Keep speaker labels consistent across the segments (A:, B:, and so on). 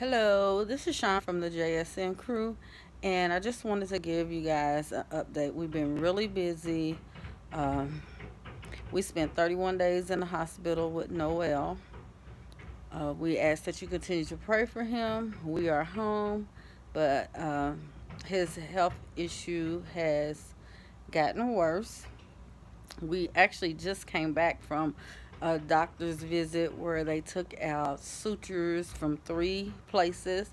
A: Hello, this is Shawn from the JSN crew, and I just wanted to give you guys an update. We've been really busy. Um, we spent 31 days in the hospital with Noel. Uh, we ask that you continue to pray for him. We are home, but uh, his health issue has gotten worse. We actually just came back from a doctor's visit where they took out sutures from three places.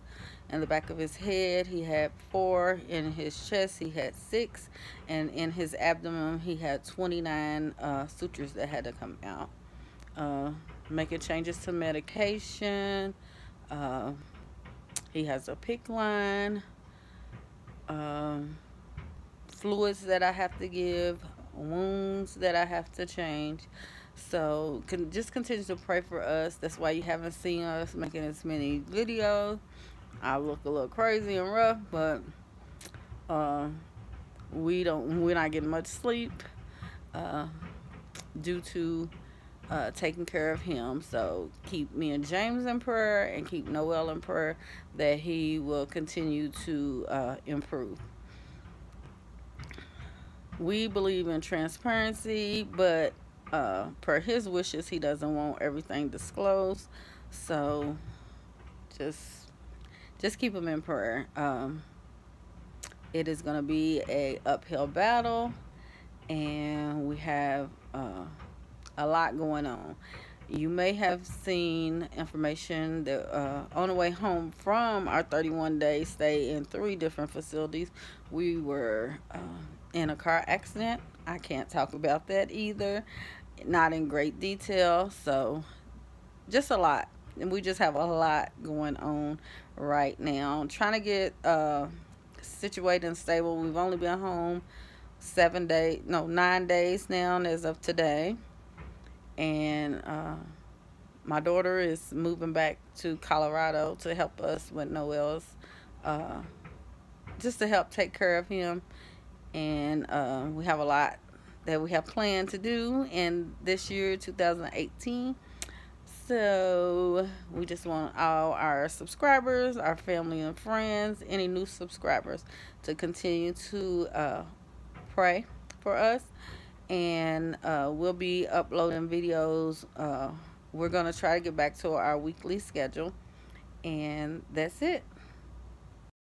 A: In the back of his head he had four. In his chest he had six. And in his abdomen he had 29 uh, sutures that had to come out. Uh, making changes to medication. Uh, he has a PICC line. Um, fluids that I have to give wounds that I have to change so can just continue to pray for us. That's why you haven't seen us making as many videos. I look a little crazy and rough, but uh, we don't. We're not getting much sleep uh, due to uh, taking care of him. So keep me and James in prayer, and keep Noel in prayer that he will continue to uh, improve. We believe in transparency, but uh, per his wishes, he doesn't want everything disclosed. So just just keep him in prayer. Um, it is going to be a uphill battle, and we have uh, a lot going on. You may have seen information that uh, on the way home from our 31 day stay in three different facilities, we were uh, in a car accident. I can't talk about that either. Not in great detail so just a lot. And we just have a lot going on right now. I'm trying to get uh situated and stable. We've only been home seven days no nine days now as of today and uh my daughter is moving back to Colorado to help us with Noel's uh just to help take care of him. And uh, we have a lot that we have planned to do in this year 2018 so we just want all our subscribers our family and friends any new subscribers to continue to uh, pray for us and uh, we'll be uploading videos uh, we're gonna try to get back to our weekly schedule and that's it